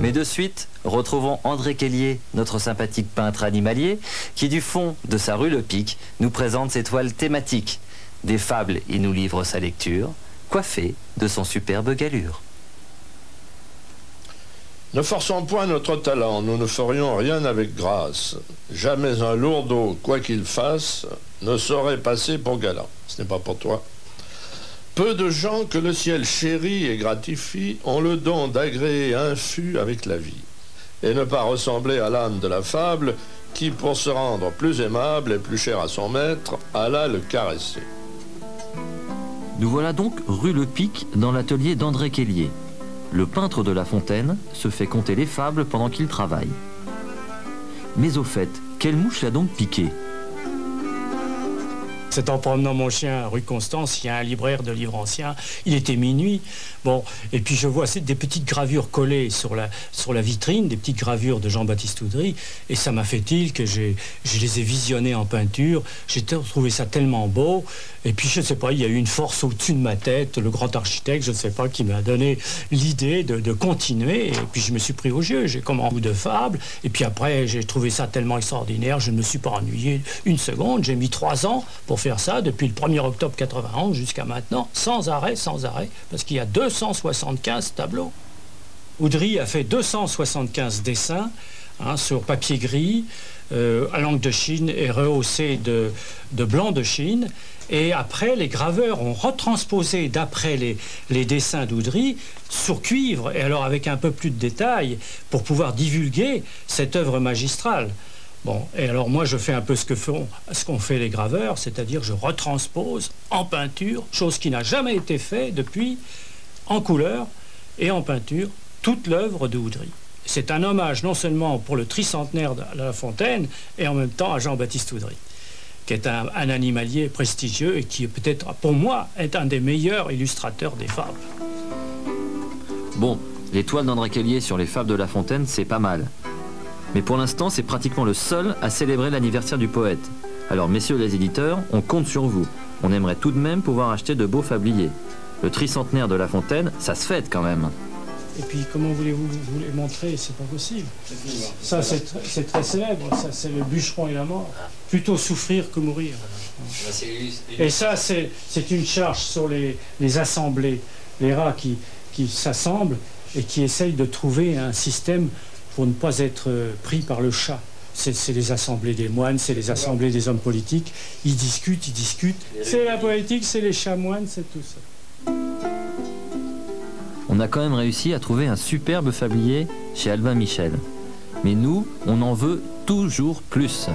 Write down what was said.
Mais de suite, retrouvons André Kellier, notre sympathique peintre animalier, qui du fond de sa rue Le Pic nous présente ses toiles thématiques. Des fables, il nous livre sa lecture, coiffé de son superbe galure. Ne forçons point notre talent, nous ne ferions rien avec grâce. Jamais un lourdeau, quoi qu'il fasse, ne saurait passer pour galant. Ce n'est pas pour toi. Peu de gens que le ciel chérit et gratifie ont le don d'agréer infus avec la vie, et ne pas ressembler à l'âne de la fable qui, pour se rendre plus aimable et plus cher à son maître, alla le caresser. Nous voilà donc rue Le Pic dans l'atelier d'André Kellier. Le peintre de La Fontaine se fait compter les fables pendant qu'il travaille. Mais au fait, quelle mouche l'a donc piqué? C'est en promenant mon chien rue Constance, il y a un libraire de livres anciens. Il était minuit. Bon, et puis je vois des petites gravures collées sur la, sur la vitrine, des petites gravures de Jean-Baptiste Oudry. Et ça m'a fait-il que je les ai visionnées en peinture. J'ai trouvé ça tellement beau. Et puis je ne sais pas, il y a eu une force au-dessus de ma tête, le grand architecte, je ne sais pas, qui m'a donné l'idée de, continuer. Et puis je me suis pris au jeu. J'ai comme un bout de fable. Et puis après, j'ai trouvé ça tellement extraordinaire. Je ne me suis pas ennuyé une seconde. J'ai mis trois ans pour faire ça depuis le 1er octobre 91 jusqu'à maintenant, sans arrêt, sans arrêt, parce qu'il y a 275 tableaux. Oudry a fait 275 dessins hein, sur papier gris, euh, à l'encre de Chine et rehaussé de, blanc de Chine. Et après, les graveurs ont retransposé d'après les, les dessins d'Oudry sur cuivre, et alors avec un peu plus de détails, pour pouvoir divulguer cette œuvre magistrale. Bon, et alors moi je fais un peu ce qu'ont fait les graveurs, c'est-à-dire je retranspose en peinture, chose qui n'a jamais été faite depuis, en couleur et en peinture, toute l'œuvre de Houdry. C'est un hommage non seulement pour le tricentenaire de La Fontaine, et en même temps à Jean-Baptiste Houdry, qui est un, animalier prestigieux et qui peut-être, pour moi, est un des meilleurs illustrateurs des fables. Bon, les toiles d'André Kellier sur les fables de La Fontaine, c'est pas mal. Mais pour l'instant, c'est pratiquement le seul à célébrer l'anniversaire du poète. Alors, messieurs les éditeurs, on compte sur vous. On aimerait tout de même pouvoir acheter de beaux fabliers. Le tricentenaire de La Fontaine, ça se fête quand même. Et puis, comment voulez-vous vous les montrer? C'est pas possible. Ça, c'est très célèbre. Ça, c'est le bûcheron et la mort. Plutôt souffrir que mourir. Et ça, c'est une charge sur les, assemblées, les rats qui, qui s'assemblent et qui essayent de trouver un système pour ne pas être pris par le chat. C'est les assemblées des moines, c'est les assemblées des hommes politiques. Ils discutent, ils discutent. C'est la politique, c'est les chats moines, c'est tout ça. On a quand même réussi à trouver un superbe fablier chez Albin Michel. Mais nous, on en veut toujours plus.